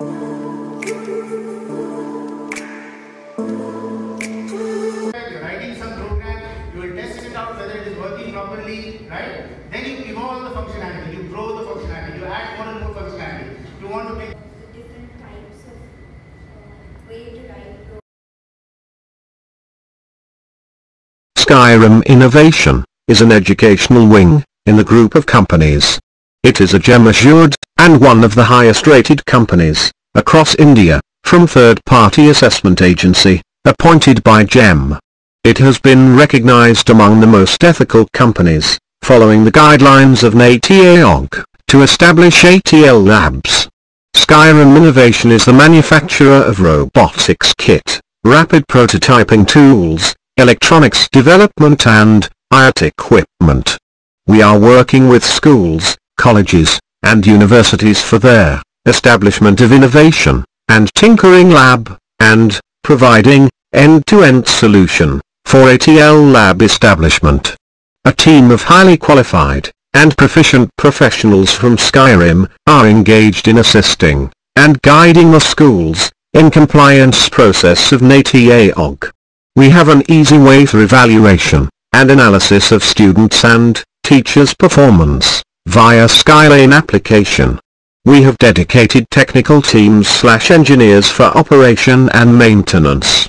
You're writing some program, you will test it out whether it is working properly, right? Then you evolve the functionality, you grow the functionality, you add more and more functionality. You want to make different types of uh, way to write Skyrim Innovation is an educational wing in the group of companies. It is a GEM assured and one of the highest rated companies across India from third-party assessment agency appointed by GEM. It has been recognized among the most ethical companies, following the guidelines of NITI Aayog, to establish ATL Labs. Skyrim Innovation is the manufacturer of robotics kit, rapid prototyping tools, electronics development and IoT equipment. We are working with schools, colleges, and universities for their establishment of innovation and tinkering lab, and providing end-to-end solution for ATL lab establishment. A team of highly qualified and proficient professionals from Skyrim are engaged in assisting and guiding the schools in compliance process of NITI Aayog. We have an easy way for evaluation and analysis of students and teachers' performance via Skylane application. We have dedicated technical teams slash engineers for operation and maintenance.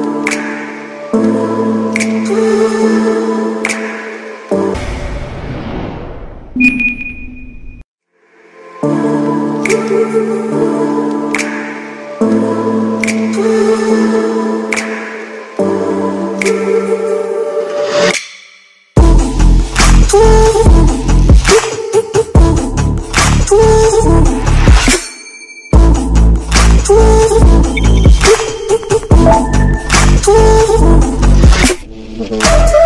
Hi,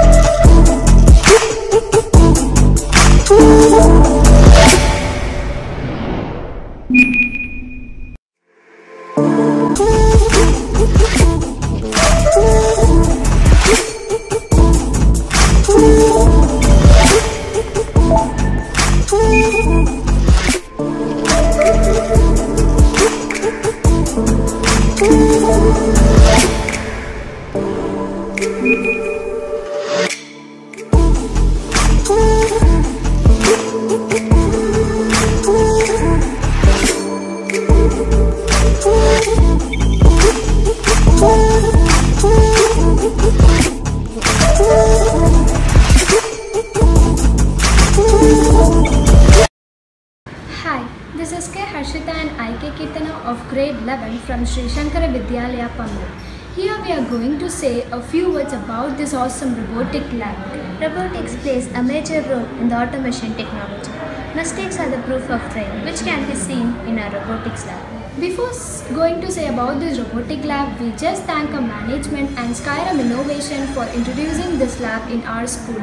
IK of grade 11 from Sri Shankara Vidyalaya Pamla. Here we are going to say a few words about this awesome robotic lab. Robotics plays a major role in the automation technology. Mistakes are the proof of training, which can be seen in our robotics lab. Before going to say about this robotic lab, we just thank our management and Skyrim Innovation for introducing this lab in our school.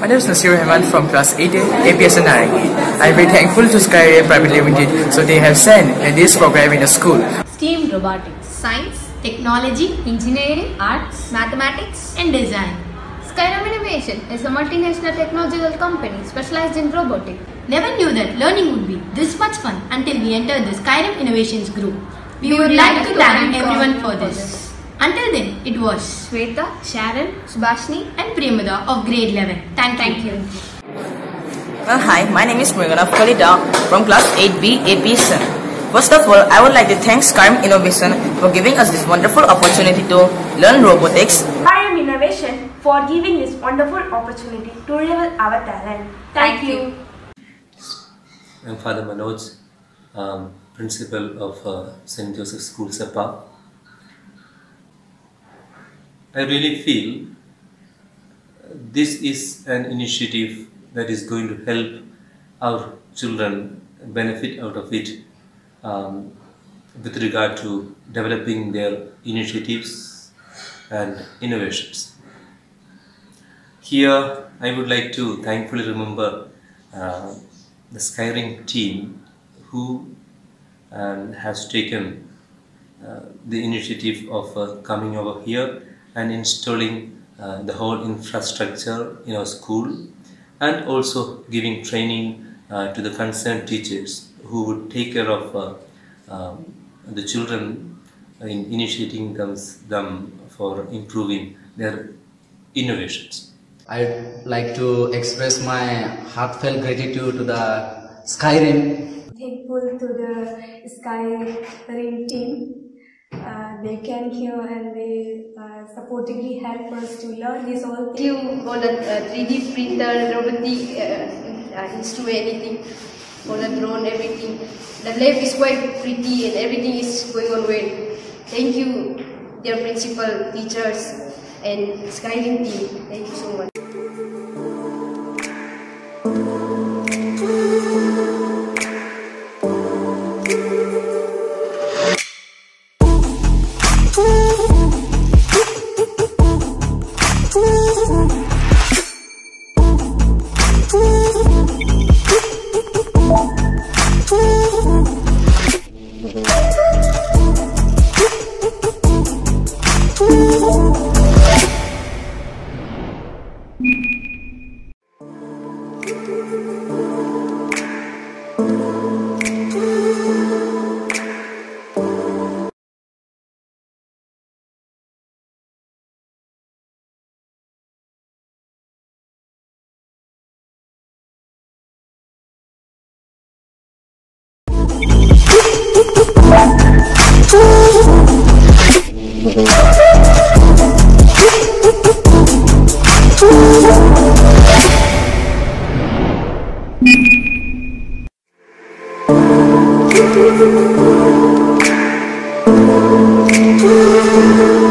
My name is Nasir Rahman from class 8A, APSNI. I'm very thankful to Skyrim Private Limited so they have sent this program in the school. STEAM robotics, science, technology, engineering, arts, mathematics, and design. Skyrim Innovation is a multinational technological company specialized in robotics. Never knew that learning would be this much fun until we entered the Skyrim Innovations group. We, would like, to thank everyone for this. Until then, it was Sweta, Sharon, Subhashni, and Priyamada of grade 11. Thank, thank you. Well, hi, my name is Murgana Kalida from class 8B APSN. First of all, I would like to thank Skyrim Innovation for giving us this wonderful opportunity to learn robotics. Skyrim Innovation for giving this wonderful opportunity to reveal our talent. Thank, Thank you. you. I'm Father Manoj, um, principal of uh, St. Joseph School, Sepa. I really feel this is an initiative that is going to help our children benefit out of it um, with regard to developing their initiatives and innovations. Here, I would like to thankfully remember uh, the Skyrim team who um, has taken uh, the initiative of uh, coming over here and installing uh, the whole infrastructure in our school and also giving training uh, to the concerned teachers who would take care of uh, um, the children in initiating them, them for improving their innovations. I'd like to express my heartfelt gratitude to the Skyrim Thankful to the Skyrim team. Uh, they came here and they uh, supportively helped us to learn this all thank you for the uh, 3D printer, robotic uh, uh, instrument, anything, for the drone, everything. The lab is quite pretty and everything is going on well. Thank you, dear principal, teachers, and Skyrim team. Thank you so much. thank you Thank you.